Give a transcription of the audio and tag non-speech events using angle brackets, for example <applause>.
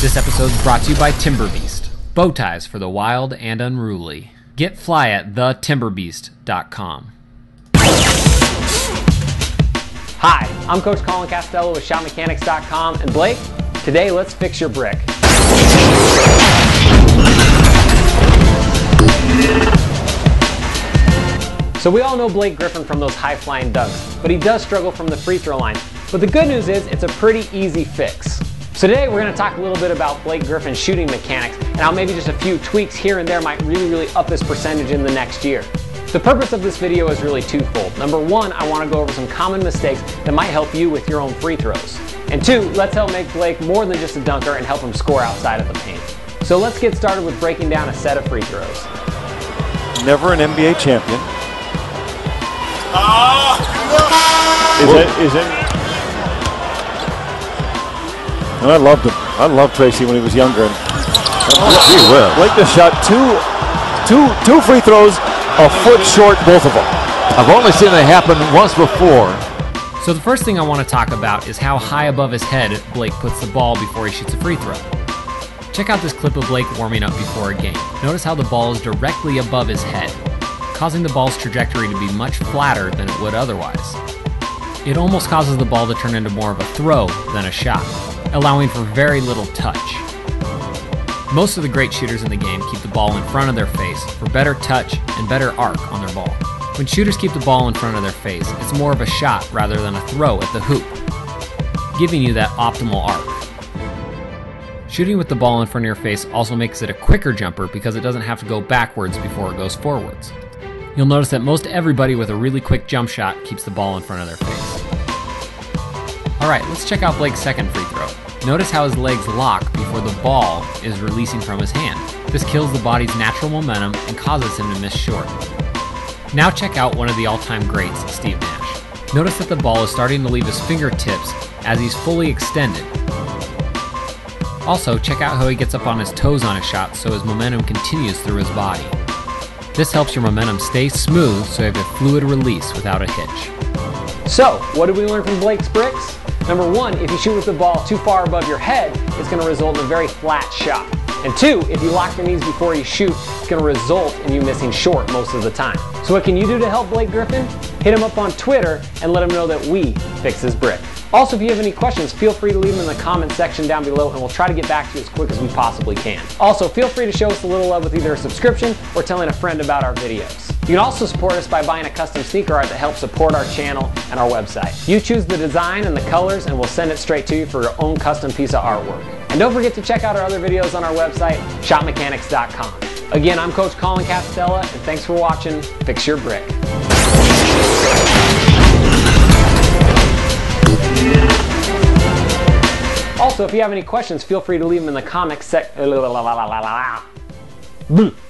This episode is brought to you by Timberbeast, bow ties for the wild and unruly. Get fly at thetimberbeast.com. Hi, I'm Coach Collin Castellaw with ShotMechanics.com, and Blake, today let's fix your brick. So we all know Blake Griffin from those high flying dunks, but he does struggle from the free throw line. But the good news is it's a pretty easy fix. So today we're going to talk a little bit about Blake Griffin's shooting mechanics and how maybe just a few tweaks here and there might really, really up his percentage in the next year. The purpose of this video is really twofold. Number one, I want to go over some common mistakes that might help you with your own free throws. And two, let's help make Blake more than just a dunker and help him score outside of the paint. So let's get started with breaking down a set of free throws. Never an NBA champion. Ah! Is it? Is it? And I loved him. I loved Tracy when he was younger. And Gee whiz. Blake just shot two, two, two free throws, a foot short, both of them. I've only seen it happen once before. So, the first thing I want to talk about is how high above his head Blake puts the ball before he shoots a free throw. Check out this clip of Blake warming up before a game. Notice how the ball is directly above his head, causing the ball's trajectory to be much flatter than it would otherwise. It almost causes the ball to turn into more of a throw than a shot, allowing for very little touch. Most of the great shooters in the game keep the ball in front of their face for better touch and better arc on their ball. When shooters keep the ball in front of their face, it's more of a shot rather than a throw at the hoop, giving you that optimal arc. Shooting with the ball in front of your face also makes it a quicker jumper because it doesn't have to go backwards before it goes forwards. You'll notice that most everybody with a really quick jump shot keeps the ball in front of their face. Alright, let's check out Blake's second free throw. Notice how his legs lock before the ball is releasing from his hand. This kills the body's natural momentum and causes him to miss short. Now check out one of the all-time greats, Steve Nash. Notice that the ball is starting to leave his fingertips as he's fully extended. Also, check out how he gets up on his toes on his shot so his momentum continues through his body. This helps your momentum stay smooth so you have a fluid release without a hitch. So, what did we learn from Blake's bricks? Number one, if you shoot with the ball too far above your head, it's going to result in a very flat shot. And two, if you lock your knees before you shoot, it's going to result in you missing short most of the time. So what can you do to help Blake Griffin? Hit him up on Twitter and let him know that we fix his brick. Also, if you have any questions, feel free to leave them in the comment section down below and we'll try to get back to you as quick as we possibly can. Also, feel free to show us a little love with either a subscription or telling a friend about our videos. You can also support us by buying a custom sneaker art that helps support our channel and our website. You choose the design and the colors and we'll send it straight to you for your own custom piece of artwork. And don't forget to check out our other videos on our website, shotmechanics.com. Again, I'm Coach Collin Castellaw, and thanks for watching Fix Your Brick. Also, if you have any questions, feel free to leave them in the comments section. <laughs>